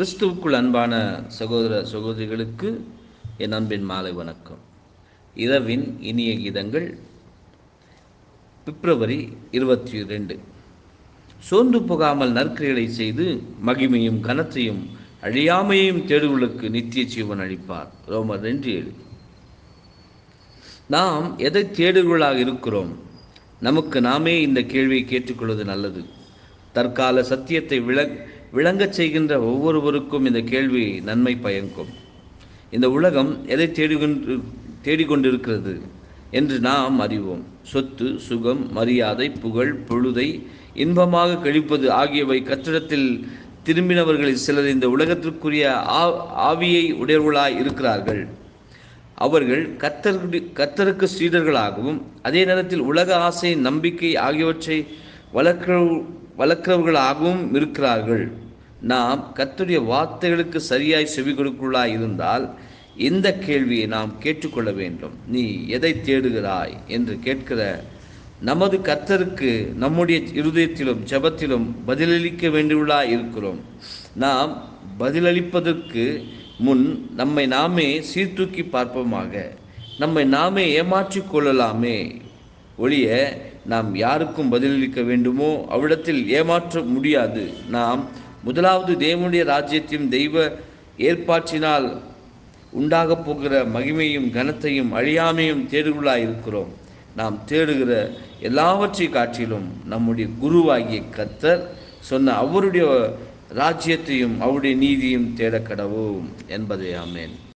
கிறிஸ்துவுக்குள் அன்பான சகோதர சகோதரிகளுக்கு என் அன்பின் மாலை வணக்கம். இரவின் இனிய கீதங்கள் பிப்ரவரி இருபத்தி ரெண்டு சோர்ந்து போகாமல் நற்கிரிகளை செய்து மகிமையும் கனத்தையும் அழியாமையும் தேடுகளுக்கு நித்திய ஜீவன் அளிப்பார். ரோமர் ரெண்டு ஏழு. நாம் எதை தேடுகளாக இருக்கிறோம்? நமக்கு நாமே இந்த கேள்வியை கேட்டுக்கொள்வது நல்லது. தற்கால சத்தியத்தை விளக் விளங்கச் செய்கின்ற ஒவ்வொருவருக்கும் இந்த கேள்வி நன்மை பயக்கும். இந்த உலகம் எதை தேடிக்கொண்டு தேடிக்கொண்டிருக்கிறது என்று நாம் அறிவோம். சொத்து சுகம் மரியாதை புகழ் பொழுதை இன்பமாக கழிப்பது ஆகியவை கட்டிடத்தில் திரும்பினவர்களில் சிலர் இந்த உலகத்திற்குரிய ஆ ஆவியை உடையவர்களாய் இருக்கிறார்கள். அவர்கள் கத்தர் கத்தருக்கு சீடர்களாகவும் அதே நேரத்தில் உலக ஆசை நம்பிக்கை ஆகியவற்றை வளர்க்க வளர்க்கிறவர்களாகவும் இருக்கிறார்கள். நாம் கத்துடைய வார்த்தைகளுக்கு சரியாய் செவி கொடுக்குள்ளாய் இருந்தால் இந்த கேள்வியை நாம் கேட்டுக்கொள்ள வேண்டும். நீ எதை தேடுகிறாய் என்று கேட்கிற நமது கத்தருக்கு நம்முடைய இருதயத்திலும் ஜபத்திலும் பதிலளிக்க வேண்டியுள்ளாய் இருக்கிறோம். நாம் பதிலளிப்பதற்கு முன் நம்மை நாமே சீர்தூக்கி பார்ப்போமாக. நம்மை நாமே ஏமாற்றிக் கொள்ளலாமே. ஒழிய நாம் யாருக்கும் பதிலளிக்க வேண்டுமோ அவ்விடத்தில் ஏமாற்ற முடியாது. நாம் முதலாவது தேவனுடைய ராஜ்யத்தையும் தெய்வ ஏற்பாற்றினால் உண்டாகப் போகிற மகிமையும் கனத்தையும் அழியாமையும் தேடுகளாக இருக்கிறோம். நாம் தேடுகிற எல்லாவற்றை காட்டிலும் நம்முடைய குருவாகிய கத்தர் சொன்ன அவருடைய ராஜ்யத்தையும் அவருடைய நீதியும் தேட கடவும் என்பதே ஆமேன்.